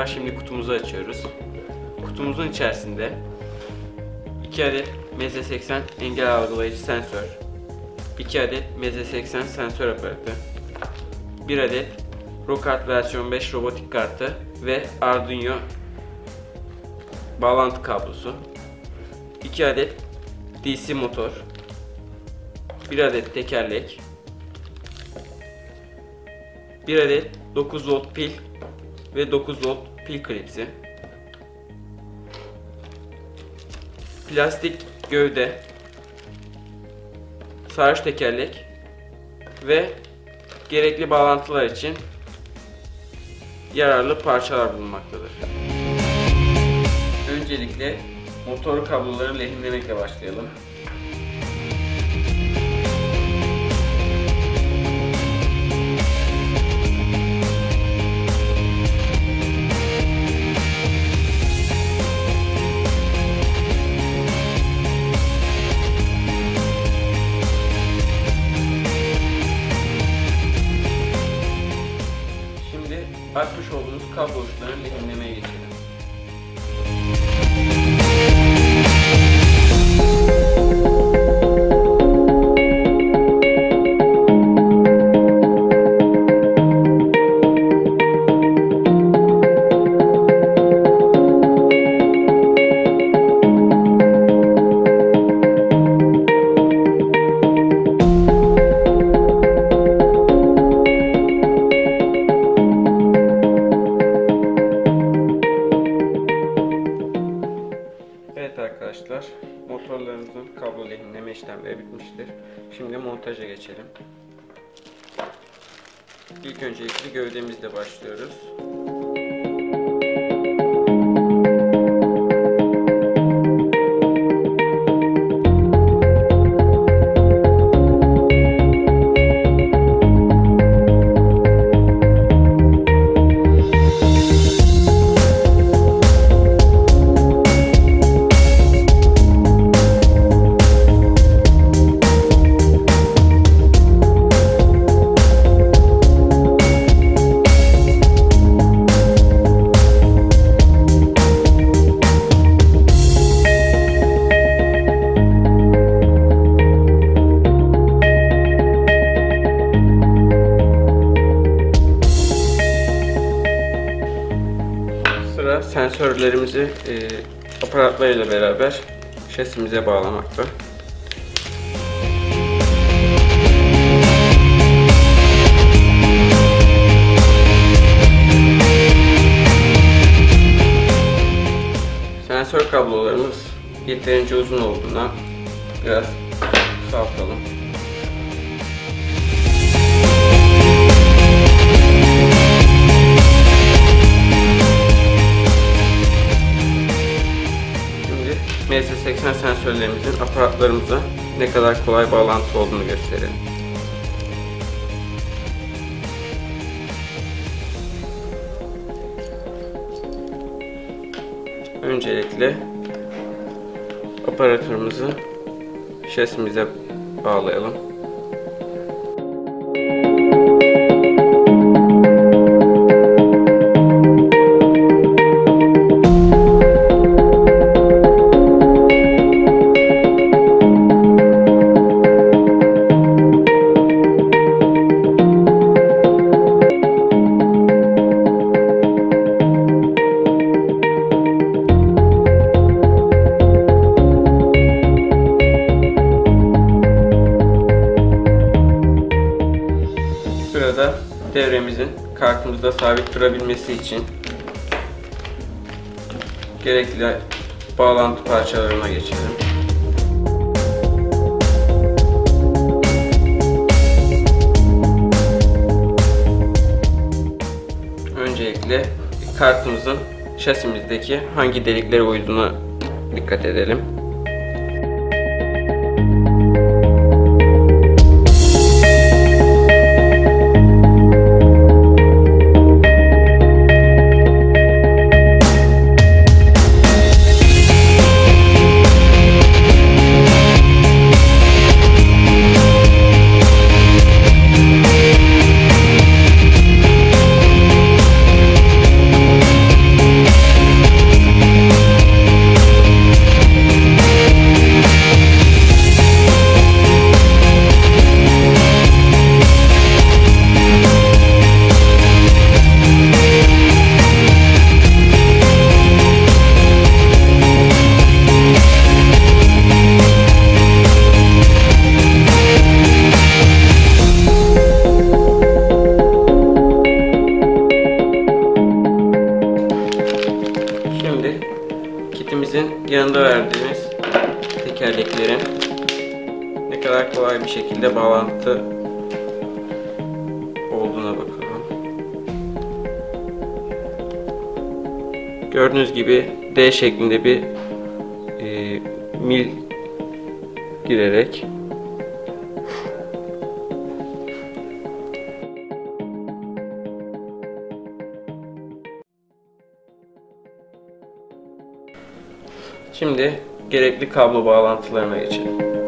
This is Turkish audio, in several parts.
arkadaşlar şimdi kutumuzu açıyoruz. Kutumuzun içerisinde 2 adet MZ80 engel algılayıcı sensör, 2 adet MZ80 sensör aparatı, 1 adet Rocart versiyon 5 robotik kartı ve Arduino bağlantı kablosu, 2 adet DC motor, 1 adet tekerlek, 1 adet 9 volt pil ve 9 volt pil klipsi, plastik gövde, sarış tekerlek ve gerekli bağlantılar için yararlı parçalar bulunmaktadır. Öncelikle motor kablolarını lehimlemekle başlayalım. Arkadaşlar, motorlarımızın kablo lehimleme işlemleri bitmiştir. Şimdi montaja geçelim. İlk öncelikle gövdemizle başlıyoruz. Sensörlerimizi e, aparatlarıyla beraber şasimize bağlamakta. Sensör kablolarımız yeterince uzun olduğuna biraz kısaltalım. MS80 sensörlerimizin aparatlarımıza ne kadar kolay bağlantı olduğunu gösterelim. Öncelikle aparatörümüzü şasimize bağlayalım. Sırada devremizin kartımızda sabit durabilmesi için gerekli bağlantı parçalarına geçelim. Öncelikle kartımızın şasimizdeki hangi deliklere uyduğuna dikkat edelim. Gördüğünüz gibi D şeklinde bir e, mil girerek Şimdi gerekli kablo bağlantılarına geçelim.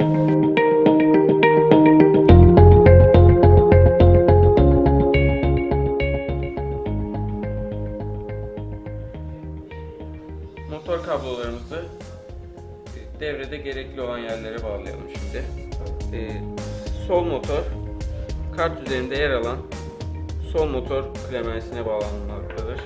Sol motor kart üzerinde yer alan sol motor klemensine bağlanmaktadır.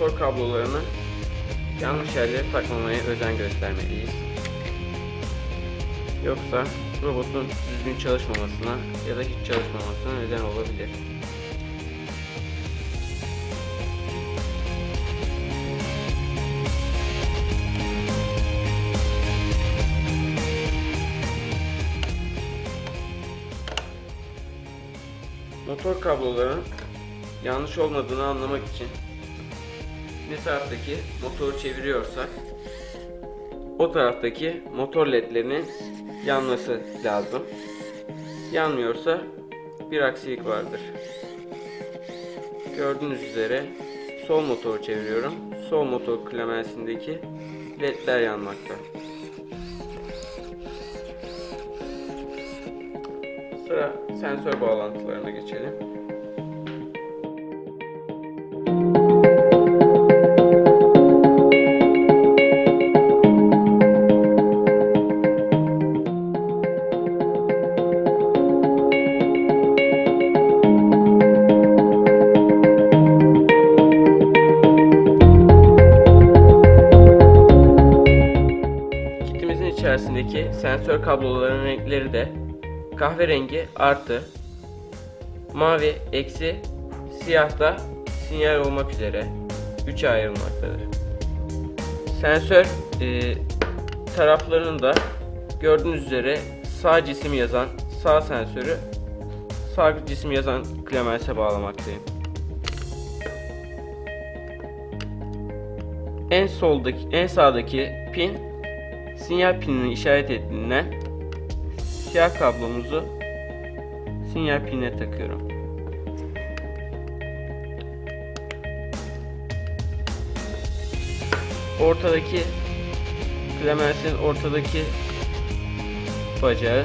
Motor kablolarını yanlış yerlere takmamaya özen göstermeliyiz. Yoksa robotun düzgün çalışmamasına ya da hiç çalışmamasına neden olabilir. Motor kabloların yanlış olmadığını anlamak için ne taraftaki motoru çeviriyorsak o taraftaki motor ledlerinin yanması lazım. Yanmıyorsa bir aksilik vardır. Gördüğünüz üzere sol motoru çeviriyorum. Sol motor klemensindeki ledler yanmakta. Sıra sensör bağlantılarına geçelim. Kabloların renkleri de kahverengi artı, mavi eksi, siyah da sinyal olmak üzere 3'e ayrılmaktadır. Sensör e, taraflarının da gördüğünüz üzere sağ cisim yazan sağ sensörü sağ cisim yazan klemense bağlamaktayım. En soldaki en sağdaki pin sinyal pinini işaret ettiğinden siyah kablomuzu sinyal pinine takıyorum. Ortadaki Clemens'in ortadaki bacağı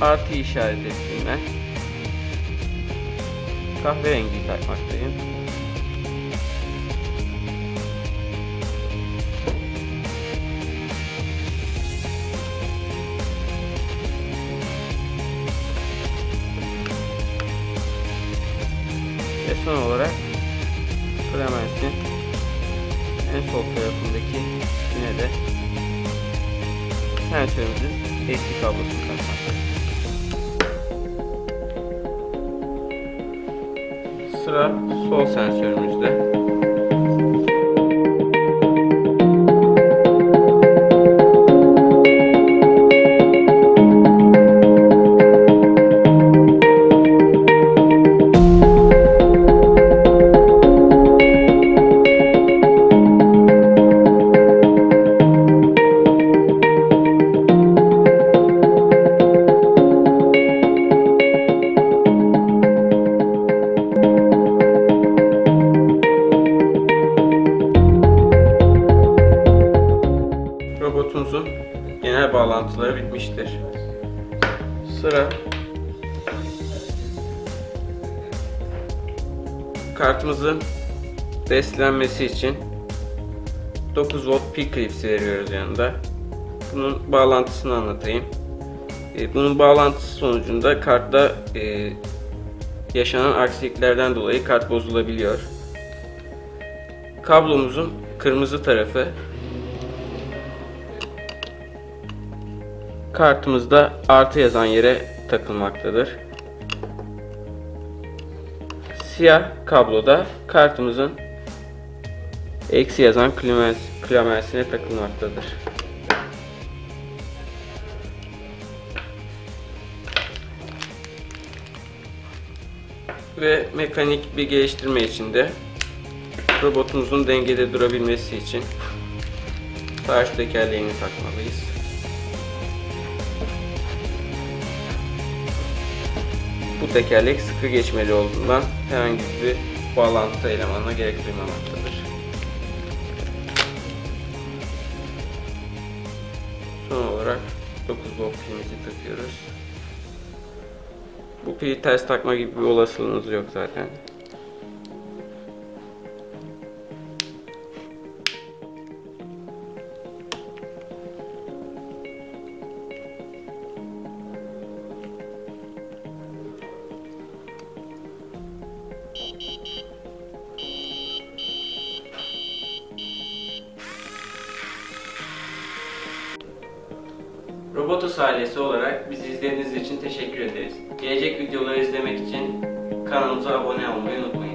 artı işaret ettiğinden kahverengi takmaktayım. Son olarak Clemens'in en sol tarafındaki yine de sensörümüzün eski kablosunu takmaktayız. Sıra sol sensörümüzde. Genel bağlantıları bitmiştir. Sıra kartımızın beslenmesi için 9 volt pil klipsi veriyoruz yanında. bunun bağlantısını anlatayım. E, bunun bağlantısı sonucunda kartta e, yaşanan aksiliklerden dolayı kart bozulabiliyor. Kablomuzun kırmızı tarafı kartımızda artı yazan yere takılmaktadır. Siyah kabloda kartımızın eksi yazan klamens, klamensine takılmaktadır. Ve mekanik bir geliştirme için de robotumuzun dengede durabilmesi için sağ tekerleğini takmalıyız. Bu tekerlek sıkı geçmeli olduğundan herhangi bir bağlantı elemanına gerek duymamaktadır. Son olarak 9 volt pilimizi takıyoruz. Bu pili ters takma gibi bir olasılığınız yok zaten. Robotus ailesi olarak bizi izlediğiniz için teşekkür ederiz. Gelecek videoları izlemek için kanalımıza abone olmayı unutmayın.